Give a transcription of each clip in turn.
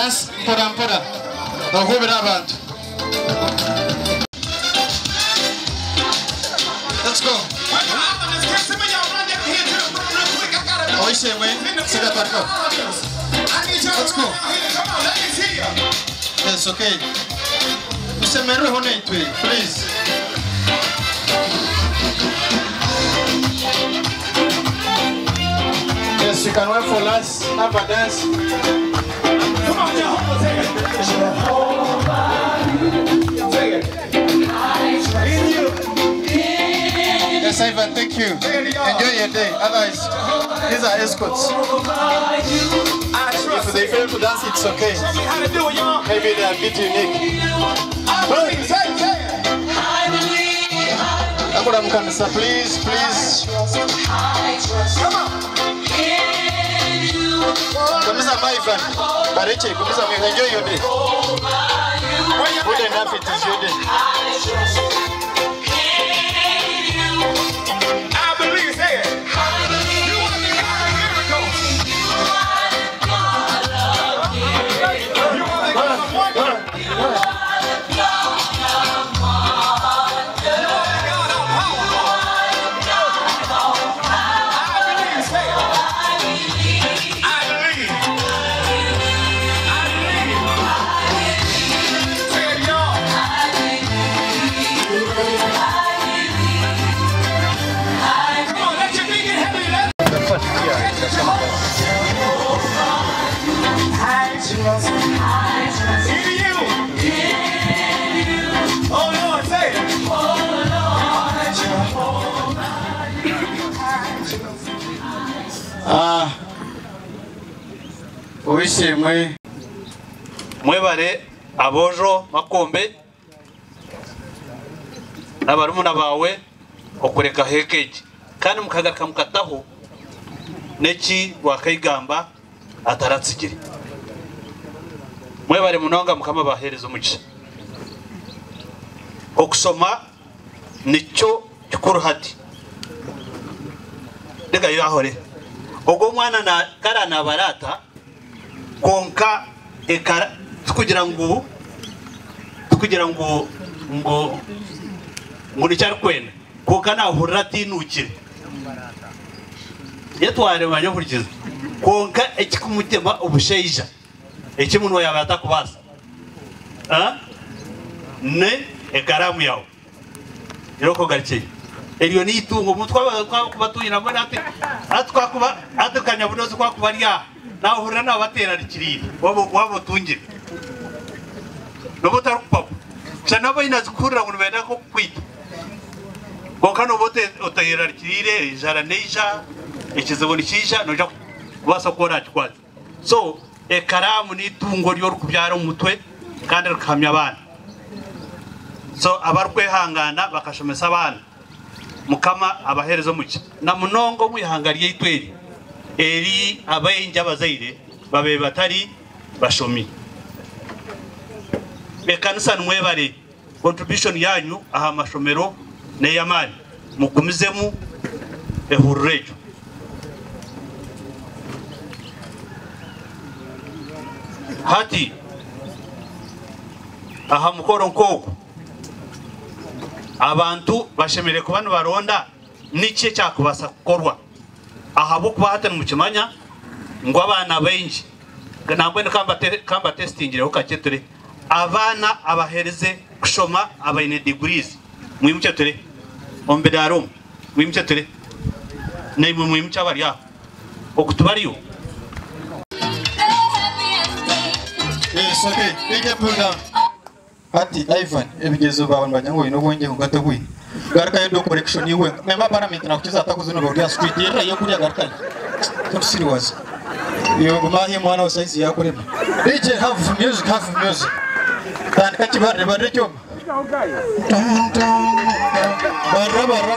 dance mpora mpora bahobera abantu let's go. Oishemwe sida parko let's go. Yes okay. Usemerweho neitwe please. Yes, you can wait for us. Have a dance. Ivan, thank you. Enjoy your day. Otherwise, these are escorts. If they fail to dance, it's okay. Maybe they are a bit unique. Akura mkanisa, please, please. Kumisa Ivan. Bareche, kumisa. Enjoy your day. Good enough, it is your day. Uwishimwe mwebare abojo makombe n'abarumuna bawe okureka hekeji. Kandi mukagaruka mukataho neki rwakayigamba ataratsigire mwebare munonga mukama bahereza umugisha okusoma ni cyo kikuru hati. Rega yahore. Ubwo mwana na kara na barata konka ekara tukugira ngo tukugira ngo ngo ngo nicyari kwenda. Konka nahurira atinukire. Iyo twareba nyakurikiza konka ekikumutima ubusheija ekimunwa yawe atakubaza Ah? ne ekaramu yawe. Iroko garikiye eryo ni itungo mu twakuba tuyinamo nate atwakuba atukanya bunozi kwakuba rya nawe uhurira nawe batera rikirire wabo wabo tungire nobo tarukupapa cyane abo inazi kurira ngo benda ko kwita. Konka no bote otahera rikirire ijara neija ikizibo nikija noja kubasa kubona kikwazi so ekaramu ni itungo ryo rukubyara umutwe kandi rukamya abana. So abarwehangana bakashomesa abana. Mukama abahereza umugisha na munongo mwihangariye itweri eri abaingi abazaire babe batari bashomi. Ekanisa nimwebare contribution yanyu aha mashomero neyamani. Mugumizemu ehuriro egyo. Hati aha mukoro nk'ogu abantu bashemere kuba nibaronda niki cyakubasa kukorwa ahabwokuba hati nimukimanya ngu kamba baingi nambwene kambatestingireho kakye ture. Abaana abahereze kushoma abaine degrees. Mwimuke ture. Ombere haromu mwimuke ture. Naimwe mwimuke abari aho. Okutubariyo Yes, eh, okay. Big program. Hati, Ivan, ebigezo bawe banyango ino bwenge kugato kuyi. Garka yendo collection yiwe. Mema parliament na kucheza hata kuzino rodia street yera yo garika. Come serious. Yo gumahi mwana wa size yako rema. DJ have music, have music. Tan kachi barre barre chom. Tan tan. Barra barra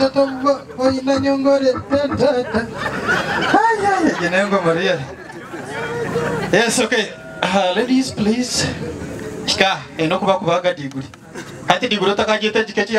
mtoto mbovu ina nyongore tata. Maria. Yes, okay. Uh, ladies please. Shika, enokuba kubaga diguri. Hati diguri otakajete jikechi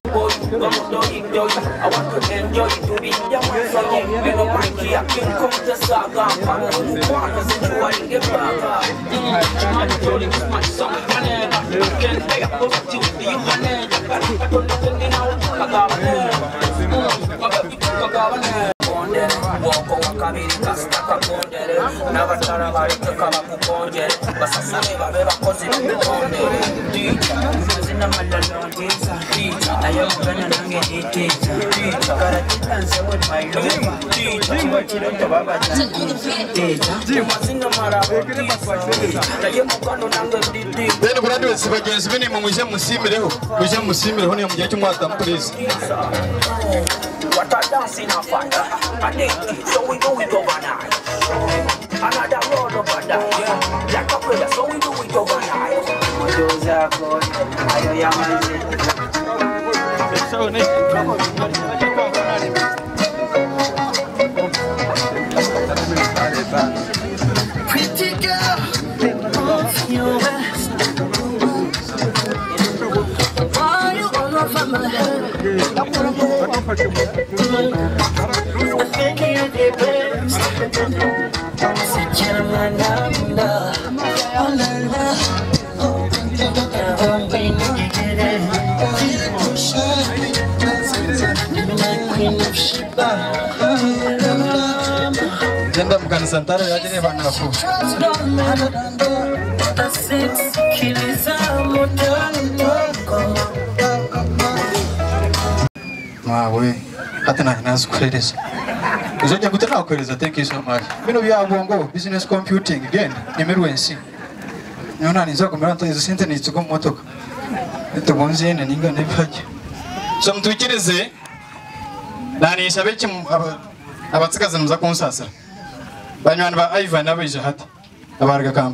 kaseta lijo. I want to enjoy to be young and You know, Mikey, I can come to Saga. Is enjoying the burger. I'm enjoying my song. You can pay a positive to you, man. I don't listen in our Kagame. woko wakabiri kasita kakondere n'abakyala balituka bakukondere basasane babe bakozi bukondere dija mazina malala ndiza dija naye muganya nange nditiza dija garakitanze with my love dija kiba kiroto babaja dija mazina marabo dija naye mugano nange nditiza Then graduates bagenzi bene mu muje musimireho. Muje musimireho ni mu gihe cy'umwaka please. What a dance in a fire. I think it, so we do it overnight. Another roll over that. Yeah. Like a prayer, so we do it overnight. Madoza God, ayo ya manzi. Pretty girl, off your vest. Why you all over my head? I'm thinking you're the best. Sit your man under. Oh genda mukanisantaro yagire vanafu mawe hata nahinazikueleza uzojya gute nakueleza thank you. so much bino bya bongo business computing again nimerwe nsi nyona niza kumera ntazo sente nitsuko motoka eto bonzene ninga nepaje so mtwikirize nanesha beki abatsigazi nimuza kunsasira banywani ba Ivan abije hati abarga kampa